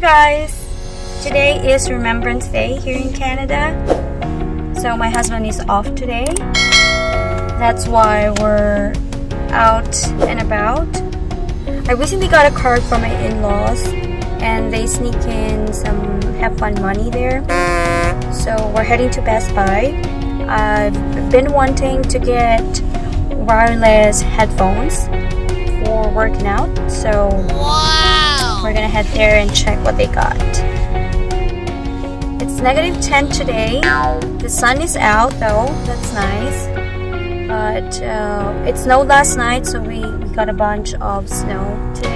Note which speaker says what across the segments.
Speaker 1: Guys! Today is Remembrance Day here in Canada. So my husband is off today. That's why we're out and about. I recently got a card from my in-laws and they sneak in some have fun money there. So we're heading to Best Buy. I've been wanting to get wireless headphones for working out. So we're gonna head there and check what they got. It's negative 10 today. The sun is out though, that's nice. But uh, it snowed last night, so we, we got a bunch of snow today.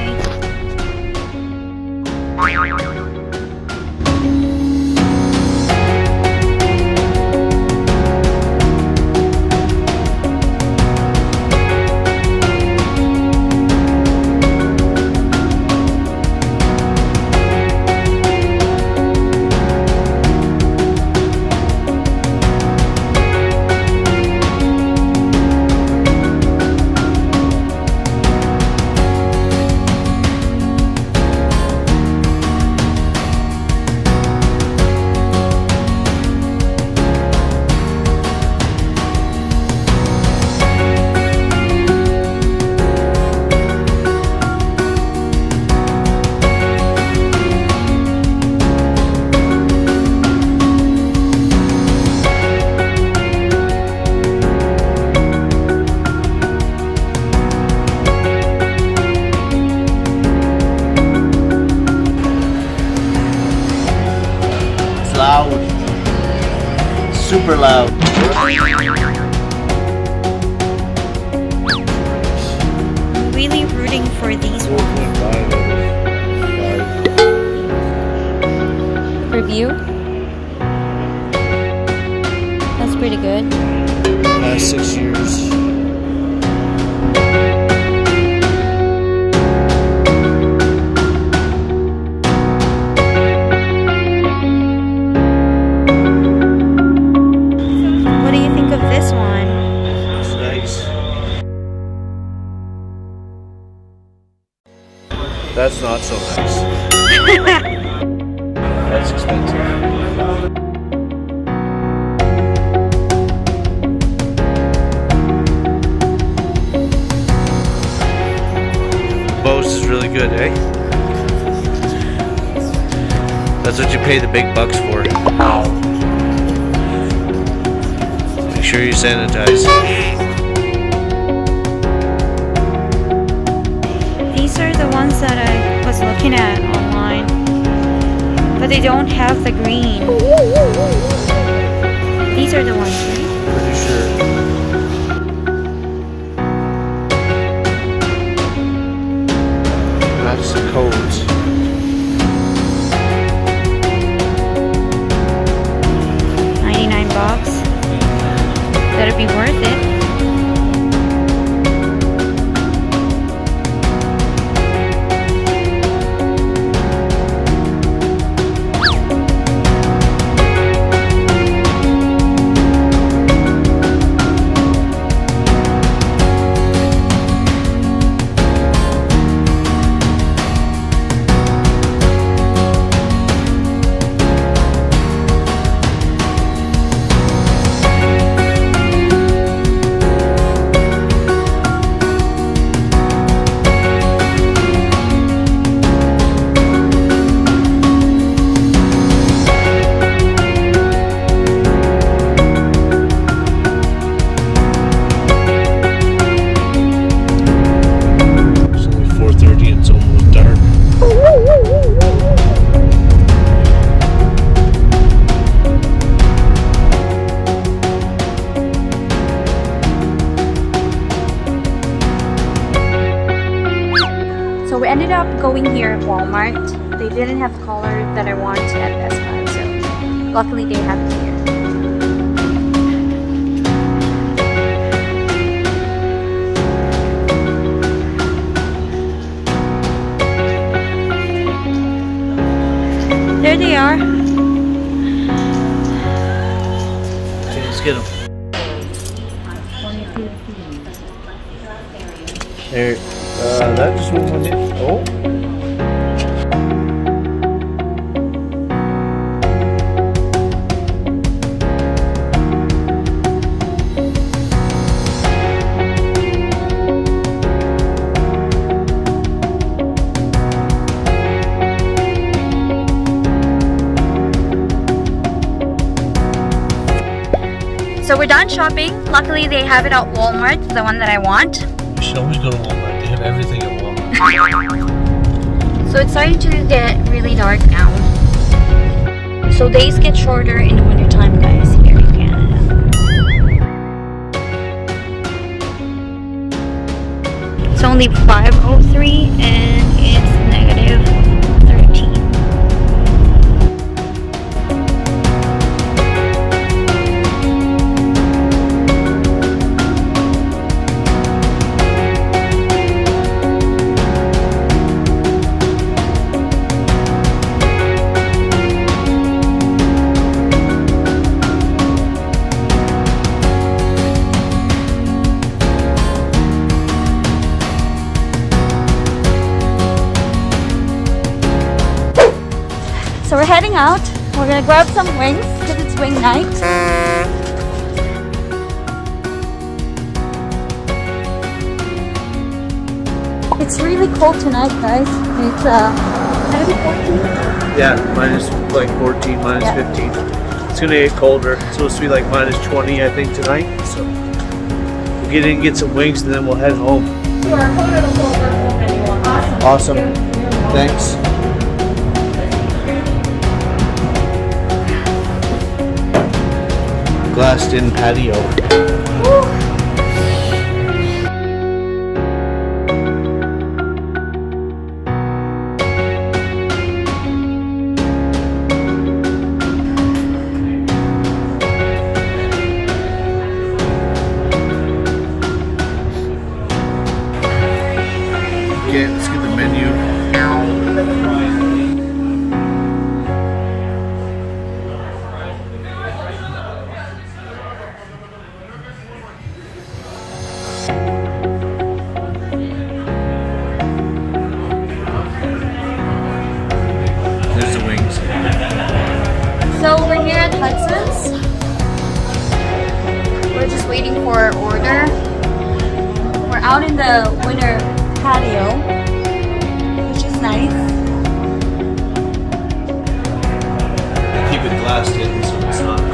Speaker 2: That's pretty
Speaker 1: good. Last six years. What do you think of
Speaker 2: this one? Nice. That's not so nice. That's expensive. Bose is really good, eh? That's what you pay the big bucks for. Make sure you sanitize.
Speaker 1: These are the ones that I was looking at online. But they don't have the green. These are the ones, right? Color that I wanted at Best Buy, so luckily they have it here. There they are.
Speaker 2: Okay, let's get them. There. Uh, that just went in. Oh.
Speaker 1: So we're done shopping. Luckily they have it at Walmart, the one that I want.
Speaker 2: You should always go to Walmart. They have everything at Walmart.
Speaker 1: So it's starting to get really dark now. So days get shorter in the wintertime guys here in Canada. It's only 5.03 and out. We're gonna grab some wings because it's wing night. It's really cold tonight, guys. It's uh, maybe 14.
Speaker 2: Yeah, minus like 14, minus
Speaker 1: Yeah.
Speaker 2: 15. It's gonna get colder. It's supposed to be like minus 20, I think, tonight. So we'll get in, get some wings, and then we'll head home. Awesome. Thanks. Glassed in patio. Okay, It glassed in so it's not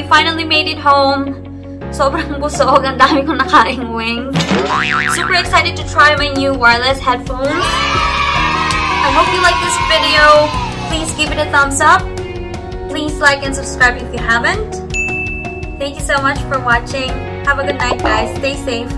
Speaker 1: We finally made it home. Sobrang busog. Ang dami kong nakaing wings. Super excited to try my new wireless headphones. I hope you like this video. Please give it a thumbs up. Please like and subscribe if you haven't. Thank you so much for watching. Have a good night guys. Stay safe.